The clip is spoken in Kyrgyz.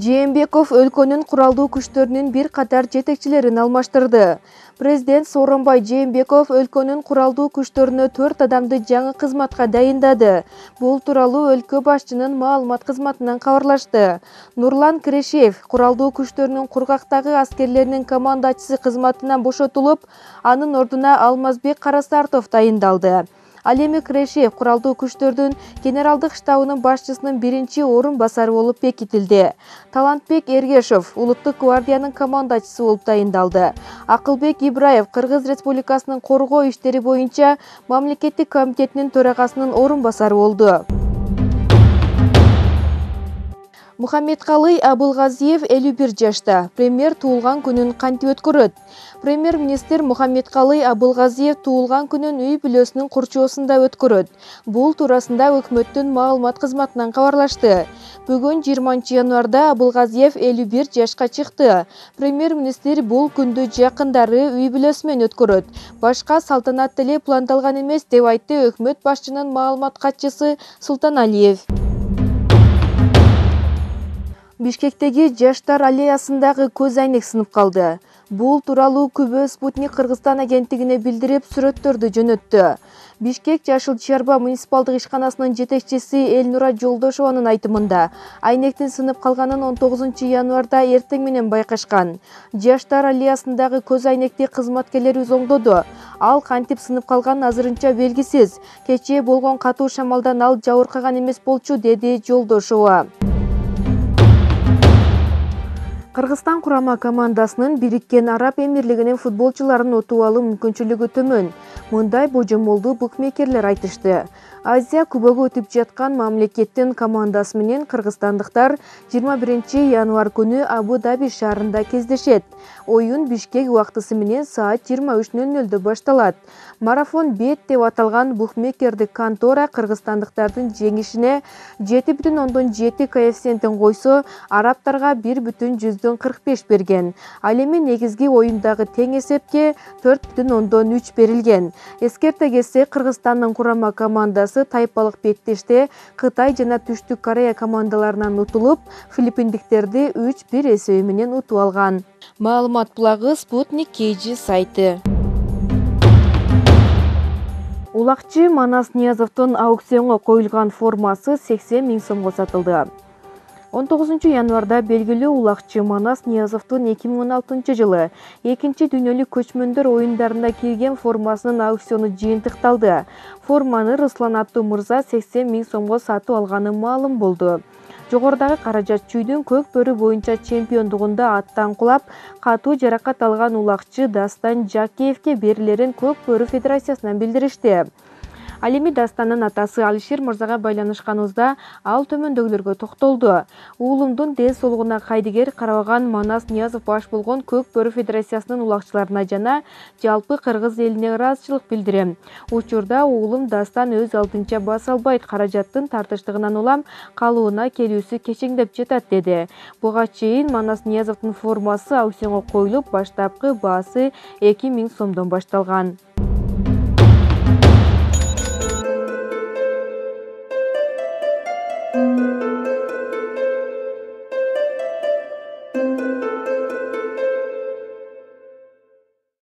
жээнбеков өлкөнүн куралдуу күчтөрүнүн бир катар жетекчилерин алмаштырды. Президент сооронбай жээнбеков өлкөнүн куралдуу күчтөрүнө төрт адамды жаңы кызматка дайындады. Бул тууралуу өлкө башчынын маалымат кызматынан кабарлашты. Нурлан кирешев куралдуу күчтөрүнүн кургактагы аскерлеринин командачысы кызматынан бошотулуп анын ордуна алмазбек карасартов дайындалды. Ал эми кирешев куралдуу күчтөрдүн генералдык штабынын башчысынын биринчи орун басары болуп бекитилди талантбек эргешов улуттук гвардиянын командачысы болуп дайындалды. Акылбек ибраев кыргыз республикасынын коргоо иштери боюнча мамлекеттик комитетинин төрагасынын орун басары болду мухаммедкалый абылгазиев элүү бир жашта. Премьер туулган күнүн кантип өткөрөт? Премьер министр мухаммедкалый абылгазиев туулган күнүн үй бүлөсүнүн курчоосунда өткөрөт. Бул туурасында өкмөттүн маалымат кызматынан кабарлашты. Бүгүн жыйырманчы январда абылгазиев элүү бир жашка чыкты. Премьер министр бул күндү жакындары үй бүлөсү менен өткөрөт. Башка салтанат деле пландалган эмес деп айтты өкмөт башчынын маалымат катчысы султаналиев бишкектеги жаштар аллеясындагы көз айнек сынып калды. Бул тууралуу күбө спутник кыргызстан агенттигине билдирип сүрөттөрдү жөнөттү. Бишкек жашыл чарба муниципалдык ишканасынын жетекчиси элнура жолдошованын айтымында айнектин сынып калганын он тогузунчу январда эртең менен байкашкан. Жаштар аллеясындагы көз айнекти кызматкерлерибиз оңдоду ал кантип сынып калганы азырынча белгисиз. Кечээ болгон катуу шамалдан ал жабыркаган эмес болчу деди жолдошова кыргызстан курама командасынын бириккен араб эмирлигинин футболчуларын утуп алуу мүмкүнчүлүгү төмөн. Мындай божомолду букмекерлер айтышты. Азия кубогу өтүп жаткан мамлекеттин командасы менен кыргызстандыктар жыйырма биринчи январь күнү абу даби шаарында кездешет. Оюн бишкек убактысы менен саат жыйырма үч нөл нөлдө башталат. Марафон бет деп аталган букмекердик контора кыргызстандыктардын жеңишине жети бүтүн ондон жети коэффициентин койсо арабтарга бир бүтүн жүздөн кырк беш берген. Ал эми негизги оюндагы тең эсепке төрт бүтүн ондон үч берилген. Эскерте кетсек кыргызстандын курама командасы тайпалык беттеште кытай жана түштүк корея командаларынан утулуп филиппиндиктерди үч бир эсеби менен утуп алган. Маалымат булагы спутник kg сайты. Улакчы манас ниязовдун аукционго коюлган формасы сексен миң сомго сатылды он тогузунчу январда белгилүү улакчы манас ниязовдун эки миң он алтынчы жылы экинчи дүйнөлүк көчмөндөр оюндарына кийген формасынын аукциону жыйынтыкталды. Форманы руслан аттуу мырза сексен миң сомго сатып алганы маалым болду. Жогорудагы каражат чүйдүн көк бөрү боюнча чемпиондугунда аттан кулап катуу жаракат алган улакчы дастан жакиевке берилерин көк бөрү федерациясынан билдиришти ал эми дастанын атасы алишер мырзага байланышканыбызда ал төмөндөгүлөргө токтолду. Уулумдун ден соолугуна кайдыгер карабаган манас ниязов баш болгон көк бөрү федерациясынын улакчыларына жана жалпы кыргыз элине ыраазычылык билдирем. Учурда уулум дастан өз алдынча баса албайт каражаттын тартыштыгынан улам калыбына келүүсү кечеңдеп жатат деди. Буга чейин манас ниязовдун формасы аукционго коюлуп баштапкы баасы эки миң сомдон башталган